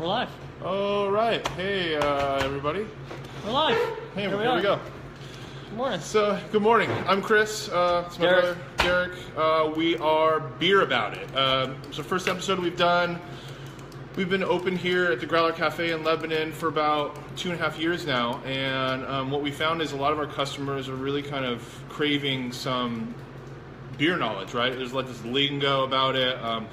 We're live. All right. Hey, uh, everybody. We're live. Hey, Here here, we we, go. Good morning. So, good morning. I'm Chris. Uh, it's my Derek. brother, Derek. Uh, we are Beer About It. Uh, it's the first episode we've done. We've been open here at the Growler Cafe in Lebanon for about two and a half years now, and um, what we found is a lot of our customers are really kind of craving some beer knowledge, right? There's like this lingo about it, um,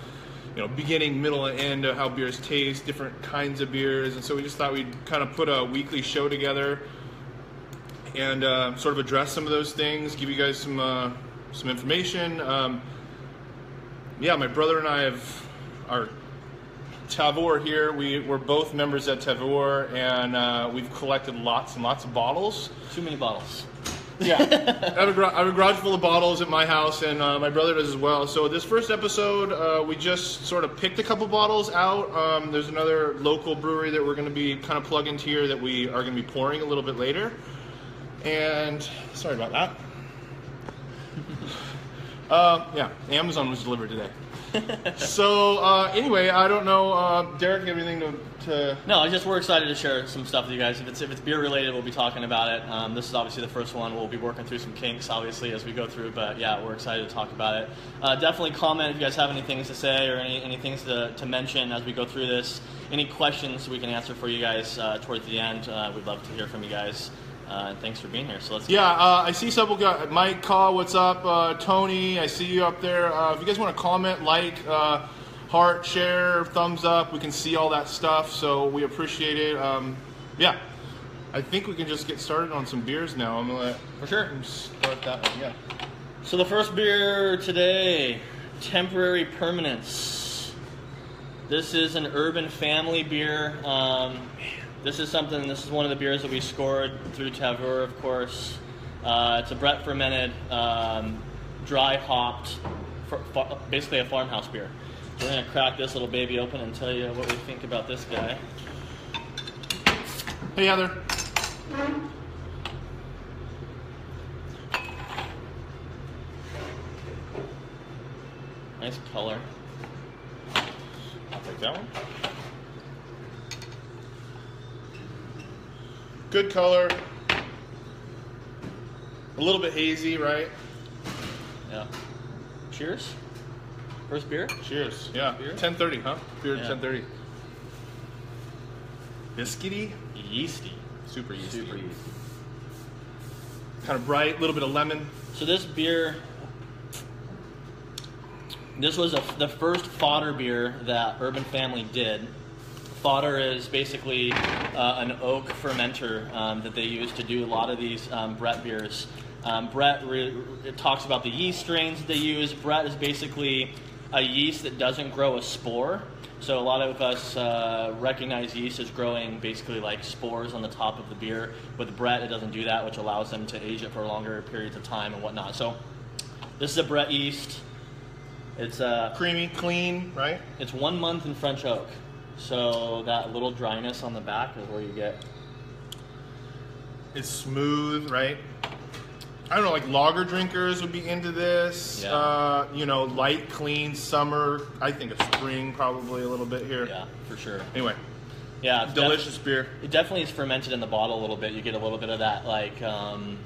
you know, beginning, middle, and end of how beers taste, different kinds of beers, and so we just thought we'd kind of put a weekly show together and uh, sort of address some of those things, give you guys some uh, some information. Um, yeah, my brother and I have our Tavour here. We, we're both members at Tavour, and uh, we've collected lots and lots of bottles. Too many bottles. Yeah, I, have have a garage full of bottles at my house, and uh, my brother does as well. So this first episode, uh, we just sort of picked a couple bottles out. Um, there's another local brewery that we're going to be kind of plug into here that we are going to be pouring a little bit later. And sorry about that. Uh, yeah, Amazon was delivered today. so uh, anyway, I don't know, uh, Derek, you have anything to, to No, I just we're excited to share some stuff with you guys. If it's if it's beer related, we'll be talking about it. Um, this is obviously the first one. We'll be working through some kinks, obviously, as we go through. But yeah, we're excited to talk about it. Uh, definitely comment if you guys have any things to say or any, any things to, to mention as we go through this. Any questions we can answer for you guys uh, towards the end. Uh, we'd love to hear from you guys. Uh, and thanks for being here. So let's Yeah, uh, I see several guys. Mike, Call, what's up? Uh, Tony, I see you up there. Uh, if you guys want to comment, like, uh, heart, share, thumbs up, we can see all that stuff. So we appreciate it. Um, yeah, I think we can just get started on some beers now. I'm gonna let for sure. start that one. Yeah. So the first beer today, Temporary Permanence. This is an urban family beer. Um, this is something. This is one of the beers that we scored through Tavour, of course. Uh, it's a Brett fermented, um, dry hopped, fa- fa- basically a farmhouse beer. We're gonna crack this little baby open and tell you what we think about this guy. Hey, Heather. Nice color. I'll take that one. Good color. A little bit hazy, right? Yeah. Cheers. First beer. Cheers. Yeah. Beer? 10:30, huh? Beer at Yeah. 10:30. Biscuity, Yeasty. super yeasty. Super yeasty. Kind of bright, a little bit of lemon. So this beer, this was a, the first foeder beer that Urban Family did. Foeder is basically uh, an oak fermenter um, that they use to do a lot of these um, Brett beers. Um, Brett re- it talks about the yeast strains they use. Brett is basically a yeast that doesn't grow a spore. So a lot of us uh, recognize yeast as growing basically like spores on the top of the beer. With Brett, it doesn't do that, which allows them to age it for longer periods of time and whatnot. So this is a Brett yeast. It's uh, Creamy, clean, right? it's one month in French oak. So that little dryness on the back is where you get. It's smooth, right? I don't know, like lager drinkers would be into this. Yeah. Uh, you know, light, clean, summer. I think of spring probably a little bit here. Yeah, for sure. Anyway, Yeah, it's def- delicious beer. it definitely is fermented in the bottle a little bit. You get a little bit of that like um,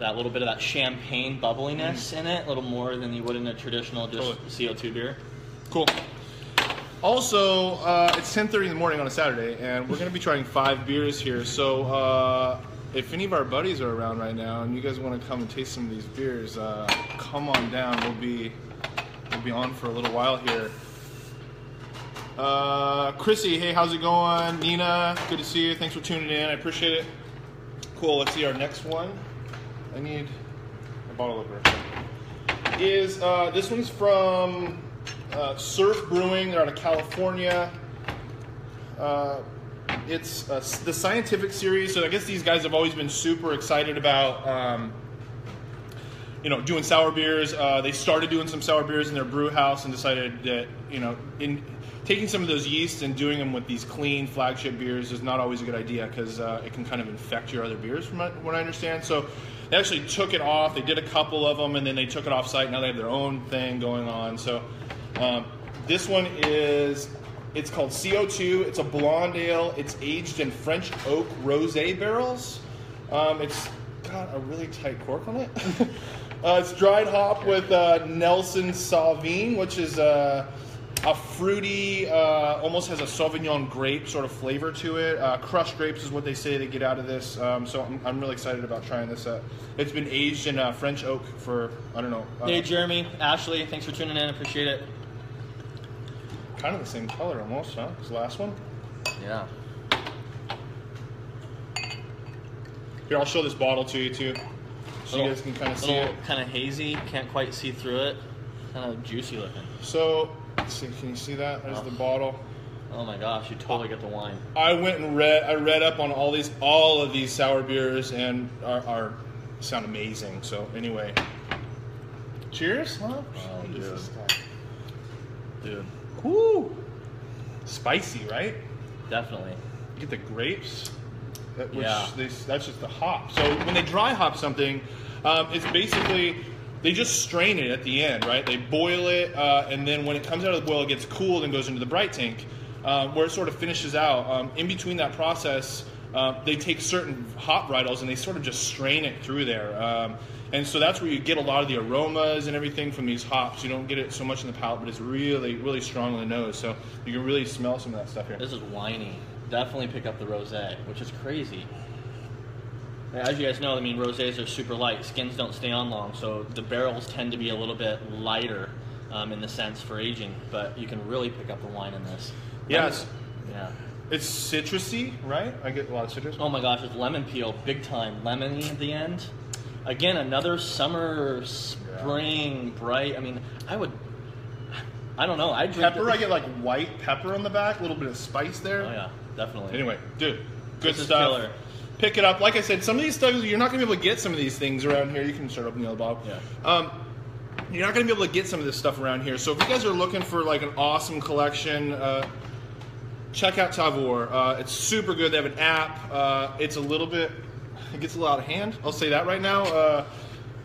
that little bit of that champagne bubbliness in it, a little more than you would in a traditional just Totally. CO2 beer. Cool. Also, uh, it's 10:30 in the morning on a Saturday, and we're going to be trying five beers here. So, uh, if any of our buddies are around right now, and you guys want to come and taste some of these beers, uh, come on down. We'll be we'll be on for a little while here. Uh, Chrissy, hey, how's it going? Nina, good to see you. Thanks for tuning in. I appreciate it. Cool. Let's see our next one. I need a bottle opener. Is uh, this one's from uh, Surf Brewing. They're out of California. Uh, it's uh, the scientific series. So I guess these guys have always been super excited about, um, you know, doing sour beers. Uh, they started doing some sour beers in their brew house and decided that, you know, in taking some of those yeasts and doing them with these clean flagship beers is not always a good idea because uh, it can kind of infect your other beers, from what I understand. So they actually took it off. They did a couple of them and then they took it off site. Now they have their own thing going on. So um, this one is It's called CO2. It's a blonde ale. It's aged in French oak rosé barrels. Um, it's got a really tight cork on it. uh, it's dried hop with uh, Nelson Sauvin, which is uh, a fruity, uh, almost has a Sauvignon grape sort of flavor to it. Uh, crushed grapes is what they say they get out of this. Um, so I'm, I'm really excited about trying this. It's been aged in uh, French oak for I don't know. Uh, Hey, Jeremy, Ashley, thanks for tuning in. Appreciate it. Kind of the same color almost, huh? This last one. Yeah. Here, I'll show this bottle to you too, so you guys can kind of see little it. kind of hazy. Can't quite see through it. Kind of juicy looking. So, let's see, can you see that? There's the oh. bottle. Oh my gosh, you totally get the wine. I went and read. I read up on all these, all of these sour beers, and are, are sound amazing. So anyway, cheers. Huh? Oh, dude. Dude, Woo! Spicy, right? definitely. You get the grapes. That, which Yeah. they, that's just the hop. So when they dry hop something, um, it's basically they just strain it at the end, right? They boil it, uh, and then when it comes out of the boil, it gets cooled and goes into the bright tank, uh, where it sort of finishes out. Um, in between that process, uh, they take certain hop varietals and they sort of just strain it through there. Um, and so that's where you get a lot of the aromas and everything from these hops. You don't get it so much in the palate, but it's really, really strong on the nose. So you can really smell some of that stuff here. This is whiny. Definitely pick up the rosé, which is crazy. As you guys know, I mean, rosés are super light. Skins don't stay on long, so the barrels tend to be a little bit lighter um, in the sense for aging. But you can really pick up the wine in this. Yes. Yeah. It's citrusy, right? I get a lot of citrus. Oh my gosh, it's lemon peel, big time. Lemony at the end. Again, another summer, spring, bright. I mean, I would. I don't know. I drink Pepper, it- I get like white pepper on the back, a little bit of spice there. Oh yeah, definitely. Anyway, dude, good This stuff. Pick it up. Like I said, some of these stuff you're not gonna be able to get some of these things around here. You can start opening the other bottle. Yeah. Um, you're not gonna be able to get some of this stuff around here. So if you guys are looking for like an awesome collection, uh, check out Tavour. Uh, it's super good. They have an app. Uh, it's a little bit, it gets a little out of hand. I'll say that right now. Uh,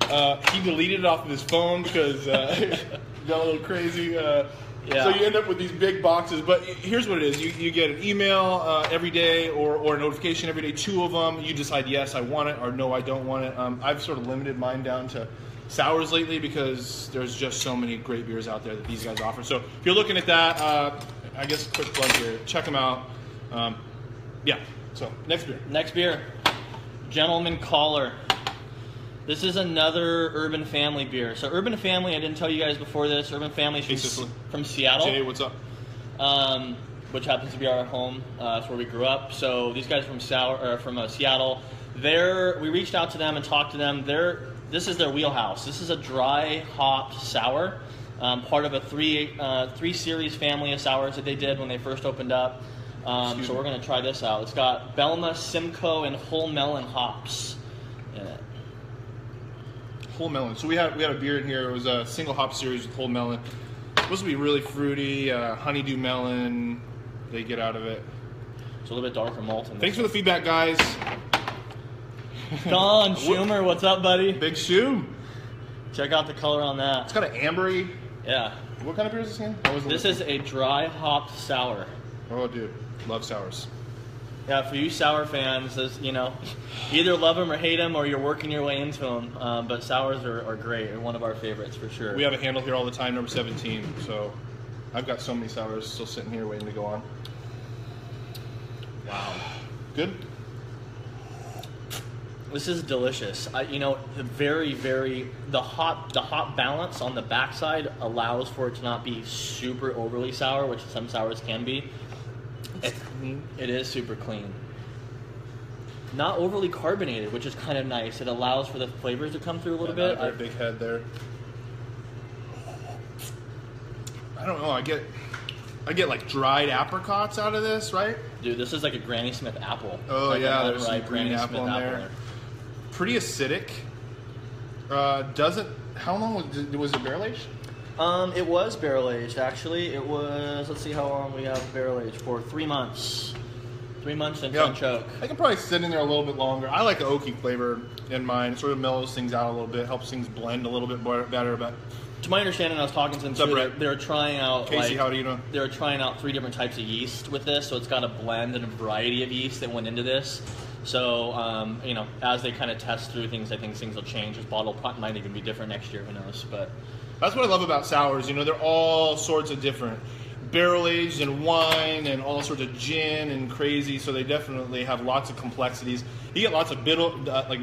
uh, he deleted it off of his phone because uh, got a little crazy. Uh, Yeah. So you end up with these big boxes. But here's what it is: you, you get an email uh, every day or, or a notification every day. Two of them. You decide yes, I want it, or no, I don't want it. Um, I've sort of limited mine down to sours lately because there's just so many great beers out there that these guys offer. So if you're looking at that, uh, I guess quick plug here. Check them out. Um, yeah. So next beer. Next beer, Gentleman Caller. This is another Urban Family beer. So Urban Family, I didn't tell you guys before this. Urban Family is Hey, from, from Seattle. Jay, what's up? um, which happens to be our home. Uh, that's where we grew up. So these guys from Sour, or from uh, Seattle, they're we reached out to them and talked to them. They're this is their wheelhouse. This is a dry hop sour, um, part of a three uh, three series family of sours that they did when they first opened up. Um, so we're gonna try this out. It's got Belma, Simcoe, and Huell Melon hops in it. Huell Melon. So we had we had a beer in here. It was a single hop series with Huell Melon. Supposed to be really fruity, uh, honeydew melon. They get out of it. It's a little bit darker malt. Thanks for the feedback, guys. Don Schumer, what's up, buddy? Big shoe. Check out the color on that. It's got an ambery. Yeah. What kind of beer is this again? I wasn't This listening. is a dry hopped sour. Oh, dude, love sours. Yeah, for you sour fans, you know, either love them or hate them, or you're working your way into them. Um, but sours are, are great. They're one of our favorites for sure. We have a handle here all the time, number 17. So I've got so many sours still sitting here waiting to go on. wow. Good. This is delicious. I, you know, the very, very the hot the hot balance on the backside allows for it to not be super overly sour, which some sours can be. It, it is super clean. Not overly carbonated, which is kind of nice. It allows for the flavors to come through a little Yeah, bit. very big head there. I don't know. I get, I get like dried apricots out of this, right? Dude, this is like a Granny Smith apple. Oh, Like yeah, there's some green Granny apple Smith in there. Pretty acidic. Uh, doesn't. How long was was it barrel aged? Um, it was barrel aged. Actually, it was. Let's see how long we have barrel aged for. Three months. Three months and French oak. I can probably sit in there a little bit longer. I like the oaky flavor in mine. It sort of mellows things out a little bit, helps things blend a little bit more- better. But to my understanding, I was talking to them too. They're, they're trying out Casey, like, how do you know? They're trying out three different types of yeast with this, so it's got a blend and a variety of yeast that went into this. So um, you know, as they kind of test through things, I think things will change. This bottle might even be different next year. Who knows? But That's what I love about sours. You know, they're all sorts of different. Barrel aged and wine and all sorts of gin and crazy. So they definitely have lots of complexities. You get lots of middle, uh, like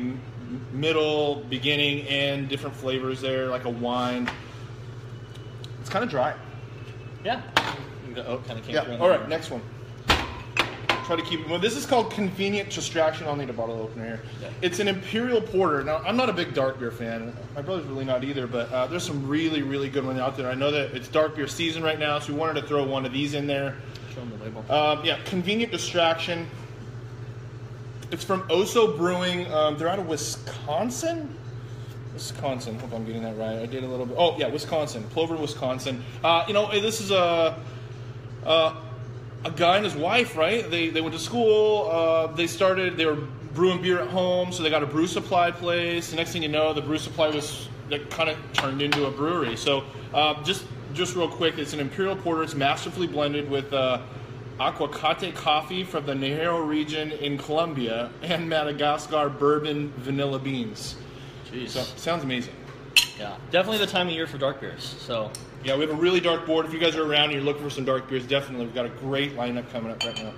middle, beginning, and different flavors there, like a wine. It's kind of dry. yeah, the oak kind of came through. Yeah. All Next one. Try to keep. it Well, this is called convenient distraction. I'll need a bottle opener here. Yeah. It's an imperial porter. Now, I'm not a big dark beer fan. My brother's really not either. But uh, there's some really, really good ones out there. I know that it's dark beer season right now, so we wanted to throw one of these in there. Show them the label. Um, yeah, convenient distraction. It's from O'so Brewing. Um, they're out of Wisconsin. Wisconsin. Hope I'm getting that right. I did a little bit. Oh yeah, Wisconsin, Plover, Wisconsin. Uh, you know, this is a uh, a guy and his wife, right? They they went to school. Uh, they started. They were brewing beer at home, so they got a brew supply place. The next thing you know, the brew supply was that kind of turned into a brewery. So uh, just just real quick, it's an imperial porter. It's masterfully blended with. Uh, Aguacate coffee from the Nahero region in Colombia and Madagascar bourbon vanilla beans. Jeez. So sounds amazing. Yeah, definitely the time of year for dark beers. So Yeah, we have a really dark board. If you guys are around and you're looking for some dark beers, definitely we've got a great lineup coming up right now.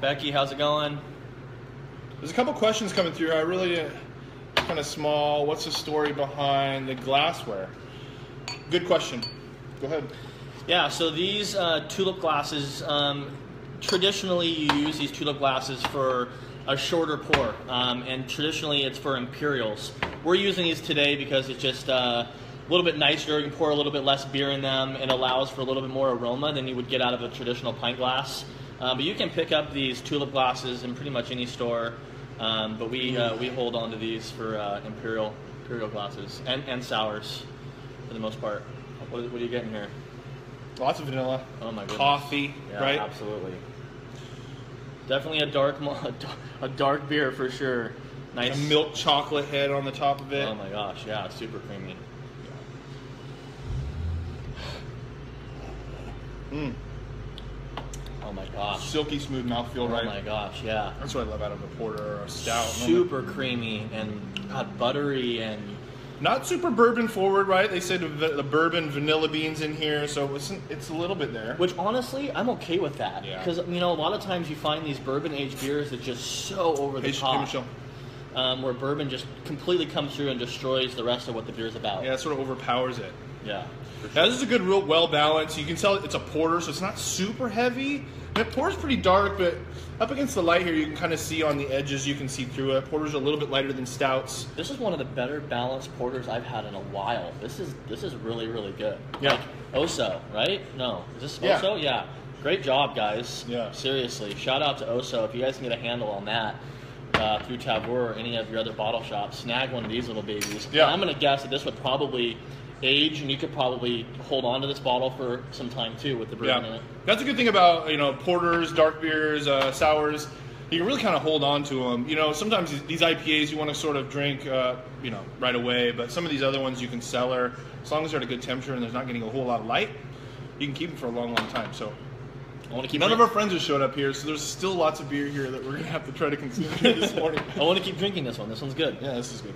Becky, how's it going? There's a couple questions coming through. I really uh, kind of small. What's the story behind the glassware? Good question. Go ahead. Yeah, so these uh, tulip glasses, um, traditionally you use these tulip glasses for a shorter pour, um, and traditionally it's for imperials. We're using these today because it's just uh, a little bit nicer. You can pour a little bit less beer in them. It allows for a little bit more aroma than you would get out of a traditional pint glass. Um, but you can pick up these tulip glasses in pretty much any store. Um, but we uh, we hold on to these for uh, imperial imperial glasses and, and sours for the most part. What, what are you getting here? Lots of vanilla. Oh my goodness. Coffee, Yeah, right? Absolutely. Definitely a dark, a dark beer for sure. A Nice milk chocolate head on the top of it. Oh my gosh, yeah, super creamy. Mm. Oh my gosh. Silky smooth mouthfeel, Oh right? Oh my gosh, yeah. That's what I love out of a porter or a stout. Super creamy and God, buttery and Not super bourbon forward, right? They said the, the bourbon vanilla beans in here, so it's, it's a little bit there. which honestly I'm okay with that Yeah. because you know a lot of times you find these bourbon aged beers that just so over the Hey, hey, top, Michelle. um, where bourbon just completely comes through and destroys the rest of what the beer's about. Yeah, it sort of overpowers it. Yeah. for Now, this is a good, real well balanced. You can tell it's a porter, so it's not super heavy. And it pours pretty dark, but up against the light here, you can kind of see on the edges. You can see through it. Porters are a little bit lighter than stouts. This is one of the better balanced porters I've had in a while. This is this is really really good. Yeah. Like O'so, right? No, is this Yeah. O'so? Yeah. Great job, guys. Yeah. Seriously, shout out to O'so. If you guys can get a handle on that uh, through Tavour or any of your other bottle shops, snag one of these little babies. Yeah. And I'm gonna guess that this would probably age, and you could probably hold on to this bottle for some time too with the bourbon in Yeah, it. that's a good thing about you know porters, dark beers, uh, sours. You can really kind of hold on to them. You know, sometimes these- IPAs you want to sort of drink, uh, you know, right away. But some of these other ones you can cellar as long as they're at a good temperature and there's not getting a whole lot of light. You can keep them for a long, long time. So I want to keep. none of our friends have showed up here, so there's still lots of beer here that we're gonna have to try to consume here this morning. I want to keep drinking this one. This one's good. Yeah, this is good.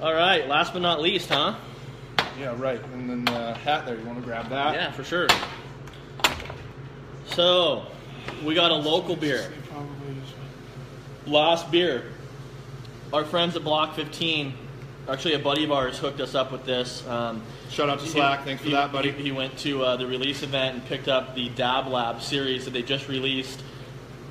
All right. Last but not least, huh? Yeah, right. And then the hat there, you want to grab that? Yeah, for sure. So, we got a local beer. Last beer. Our friends at Block 15, actually a buddy of ours, hooked us up with this. Um, Shout out to Slack. Thanks for he- that, buddy. He, he went to uh, the release event and picked up the Dab Lab series that they just released,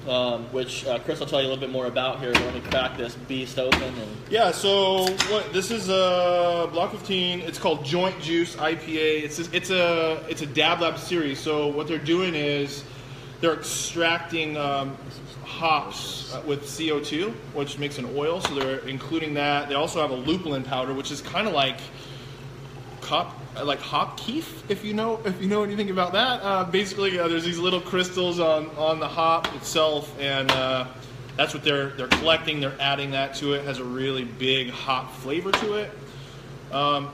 um, which uh, Chris will tell you a little bit more about here. Let me crack this beast open. And Yeah, so what this is a block 15. It's called Joint Juice IPA. It's a, it's a it's a Dab Lab series. So what they're doing is they're extracting um, hops uh, with CO2, which makes an oil. So they're including that. They also have a lupulin powder, which is kind of like cop like hop keef if you know if you know anything about that uh, basically uh, there's these little crystals on on the hop itself and uh, that's what they're they're collecting. They're adding that to it. Has a really big hop flavor to it. Um,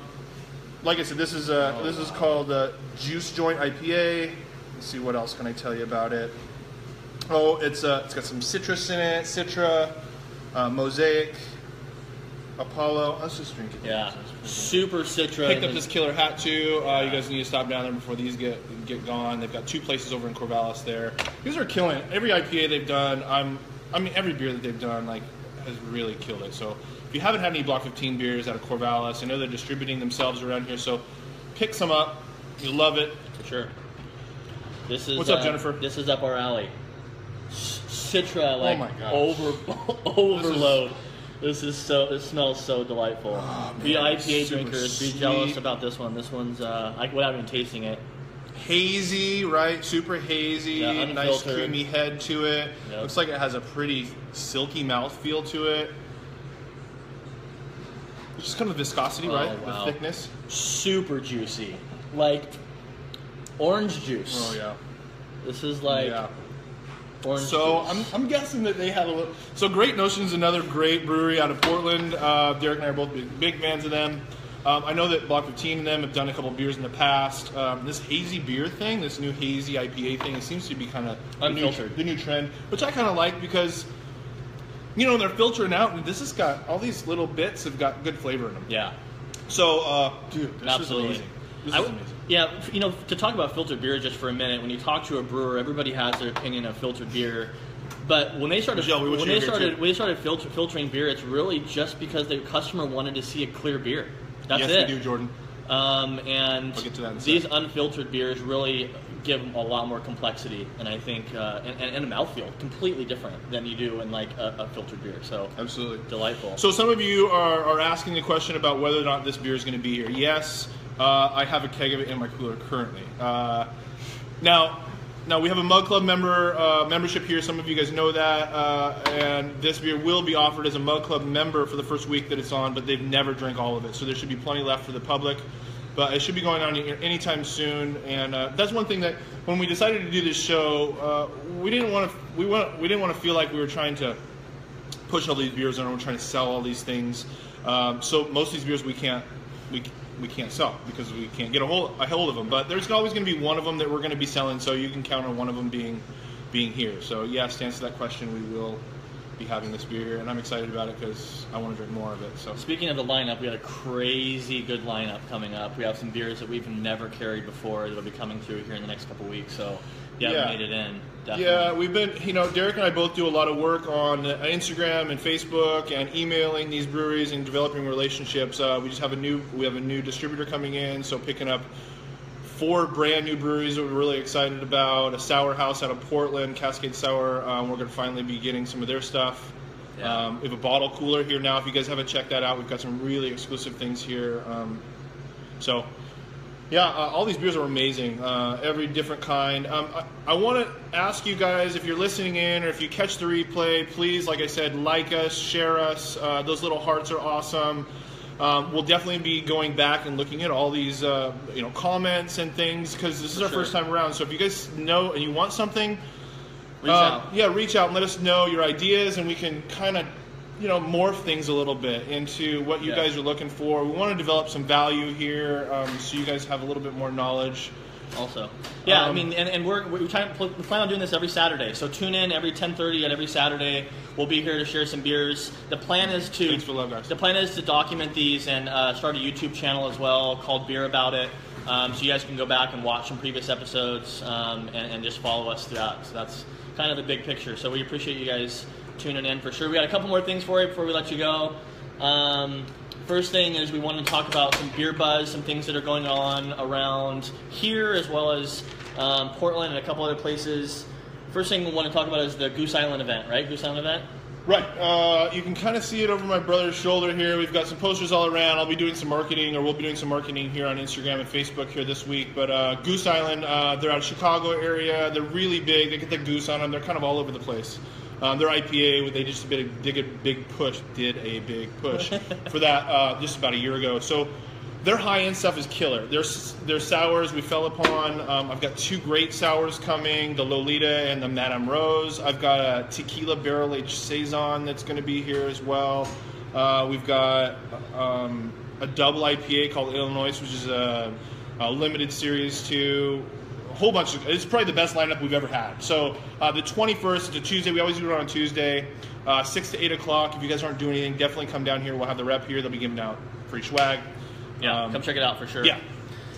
like I said, this is a, this is called a Juice Joint IPA. Let's see what else can I tell you about it. Oh, it's uh, it's got some citrus in it, Citra, uh, Mosaic, Apollo. Let's just drink it. Yeah, super citra. Picked up this killer hat too. Uh, you guys need to stop down there before these get get gone. They've got two places over in Corvallis there. These are killing it. Every IPA they've done, I'm, I mean, every beer that they've done like has really killed it. So if you haven't had any Block 15 beers out of Corvallis, I know they're distributing themselves around here. So pick some up. You'll love it. for sure. This is What's up, uh, Jennifer? This is up our alley. Citra, like my over overload. This is so. It smells so delightful. Be Oh, man, IPA super drinkers, be jealous about this one. This one's uh, I, without even tasting it. Hazy, right? Super hazy. Yeah, nice creamy head to it. Yep. Looks like it has a pretty silky mouth feel to it. It's just kind of viscosity, Oh, right? wow. The thickness. Super juicy, like orange juice. Oh yeah. This is like yeah. Orange. So juice. I'm, I'm guessing that they had a little. So Great Notion's another great brewery out of Portland. Uh, Derek and I are both big, big fans of them. Um, I know that Block 15 and them have done a couple beers in the past. Um, this hazy beer thing, this new hazy IPA thing, it seems to be kind of the new, Unfiltered. the new trend, which I kind of like because, you know, they're filtering out, and this has got all these little bits have got good flavor in them. yeah. So, uh, dude, this Absolutely. is amazing. This I is w- amazing. Yeah, you know, to talk about filtered beer just for a minute, when you talk to a brewer, everybody has their opinion of filtered beer. But when they started, Michelle, when they started, when they started filter, filtering beer, it's really just because the customer wanted to see a clear beer. That's yes, it. we do, Jordan. Um, and I'll get to that in these sec. unfiltered beers really give a lot more complexity, and I think uh, and, and, and a mouthfeel completely different than you do in like a, a filtered beer. So Absolutely. delightful. So some of you are, are asking the question about whether or not this beer is going to be here. Yes, uh, I have a keg of it in my cooler currently. Uh, now, now we have a Mug Club member uh, membership here. Some of you guys know that, uh, and this beer will be offered as a Mug Club member for the first week that it's on. But they've never drank all of it, so there should be plenty left for the public. But it should be going on any- anytime soon, and uh, that's one thing that when we decided to do this show, uh, we didn't want to we want we didn't want to feel like we were trying to push all these beers and we're trying to sell all these things. Um, so most of these beers we can't we, we can't sell because we can't get a hold a hold of them. But there's always going to be one of them that we're going to be selling, so you can count on one of them being being here. So yes, to answer that question, we will be having this beer here, and I'm excited about it because I want to drink more of it. So Speaking of the lineup, we got a crazy good lineup coming up. We have some beers that we've never carried before that'll be coming through here in the next couple weeks. So you Yeah. haven't made it in, definitely. Yeah, we've been, you know, Derek and I both do a lot of work on Instagram and Facebook and emailing these breweries and developing relationships. Uh, we just have a new, we have a new distributor coming in, so picking up four brand new breweries that we're really excited about. A sour house out of Portland, Cascade Sour. Um, we're going to finally be getting some of their stuff. Yeah. Um, we have a bottle cooler here now. If you guys haven't checked that out, we've got some really exclusive things here. Um, so, yeah, uh, all these beers are amazing. Uh, every different kind. Um, I, I want to ask you guys if you're listening in or if you catch the replay, please, like I said, like us, share us. Uh, those little hearts are awesome. Um, we'll definitely be going back and looking at all these, uh, you know, comments and things because this is For our sure. first time around. So if you guys know and you want something, Reach uh, yeah, reach out and let us know your ideas, and we can kind of, you know, morph things a little bit into what you Yeah. guys are looking for. We want to develop some value here, um, so you guys have a little bit more knowledge. Also, yeah, I Um, mean, and, and we're we try, we plan on doing this every Saturday. So tune in every 10:30 at every Saturday. We'll be here to share some beers. The plan is to Thanks for love, guys. the plan is to document these and uh, start a YouTube channel as well called Beer About It. Um, so you guys can go back and watch some previous episodes um, and, and just follow us throughout. So that's kind of the big picture. So we appreciate you guys tuning in for sure. We got a couple more things for you before we let you go. Um, first thing is we want to talk about some beer buzz, some things that are going on around here as well as um, Portland and a couple other places. First thing we want to talk about is the Goose Island event, right? Goose Island event. Right, uh, you can kind of see it over my brother's shoulder here. We've got some posters all around. I'll be doing some marketing, or we'll be doing some marketing here on Instagram and Facebook here this week. But uh, Goose Island, uh, they're out of Chicago area. They're really big. They get the goose on them. They're kind of all over the place. Um, their IPA, they just did a, did a big push, did a big push for that uh, just about a year ago. So their high end stuff is killer. Their their sours we fell upon. Um, I've got two great sours coming: the Lolita and the Madame Rose. I've got a tequila barrel aged saison that's going to be here as well. Uh, we've got um, a double IPA called Illinois, which is a, a limited series too. A whole bunch of it's probably the best lineup we've ever had. So uh, the 21st, it's a Tuesday. We always do it on Tuesday, uh, six to eight o'clock. If you guys aren't doing anything, definitely come down here. We'll have the rep here. They'll be giving out free swag. Yeah, Um, come check it out for sure. Yeah.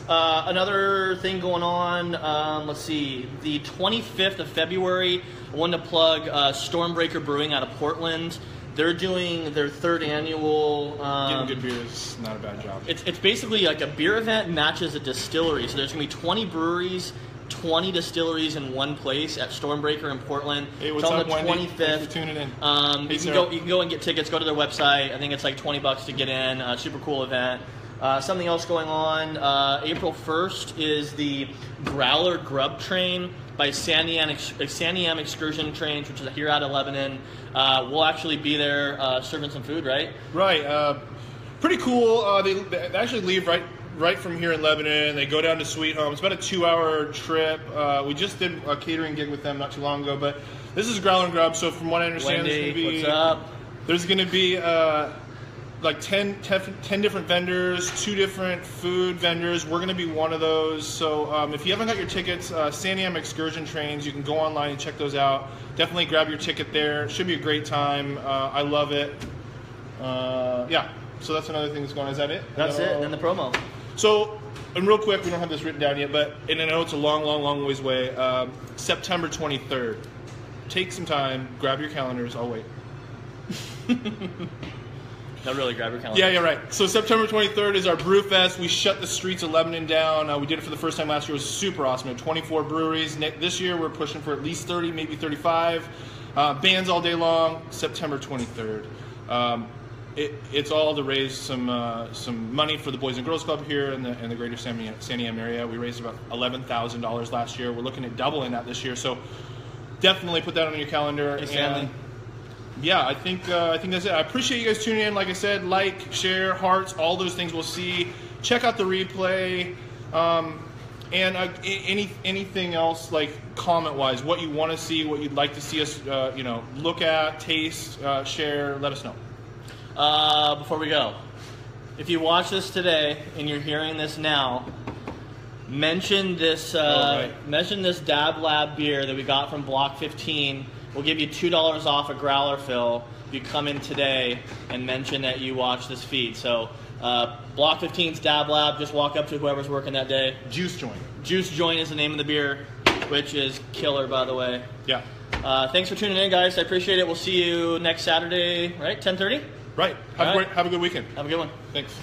Uh, another thing going on, um, let's see, the 25th of February, I wanted to plug uh, Stormbreaker Brewing out of Portland. They're doing their third annual. Um, Getting good beer is not a bad job. It's, it's basically like a beer event matches a distillery. So there's going to be 20 breweries, 20 distilleries in one place at Stormbreaker in Portland. Hey, what's it's on up, the Wendy? 25th. Thanks for tuning in. Um, Hey, you, can go, you can go and get tickets. Go to their website. I think it's like 20 bucks to get in. Uh, super cool event. Uh, something else going on. Uh, April 1st is the Growler Grub Train by Santiam, Ex- Excursion Trains, which is here out of Lebanon. Uh, we'll actually be there uh, serving some food, right? Right. Uh, pretty cool. Uh, they, they actually leave right right from here in Lebanon. They go down to Sweet Home. It's about a two-hour trip. Uh, we just did a catering gig with them not too long ago, but this is Growler and Grub. So from what I understand, Wendy, there's going to what's be up? there's going to be uh, like 10, 10, 10 different vendors, two different food vendors. We're going to be one of those. So um, if you haven't got your tickets, uh, Santiam Excursion Trains, you can go online and check those out. Definitely grab your ticket there. Should be a great time. Uh, I love it. Uh, yeah. So that's another thing that's going on. Is that it? That's it. Uh, And then the promo. so, and real quick, we don't have this written down yet, but and I know it's a long, long, long ways away. Um, September 23rd. Take some time, grab your calendars. I'll wait. No, really, grab your calendar. Yeah, yeah, right. So September 23rd is our Brew Fest. We shut the streets of Lebanon down. Uh, we did it for the first time last year. It was super awesome. We had 24 breweries. This year we're pushing for at least 30, maybe 35. Uh, bands all day long. September 23rd. Um, it, it's all to raise some uh, some money for the Boys and Girls Club here in the, in the greater Santiam area. We raised about $11,000 last year. We're looking at doubling that this year. So definitely put that on your calendar. Hey, Stanley. Yeah, I think uh, I think that's it. I appreciate you guys tuning in. Like I said, like, share, hearts, all those things we'll see. Check out the replay, um, and uh, any anything else like comment wise, what you want to see, what you'd like to see us, uh, you know, look at, taste, uh, share. Let us know. Uh, before we go, if you watch this today and you're hearing this now, mention this. Uh, Oh, right. Mention this Dab Lab beer that we got from Block 15. We'll give you two dollars off a growler fill if you come in today and mention that you watch this feed. So, uh, Block 15's Dab Lab. Just walk up to whoever's working that day. Juice joint. Juice Joint is the name of the beer, which is killer, by the way. Yeah. Uh, thanks for tuning in, guys. I appreciate it. We'll see you next Saturday, right? 10:30. Right. Have, right. great, have a good weekend. Have a good one. Thanks.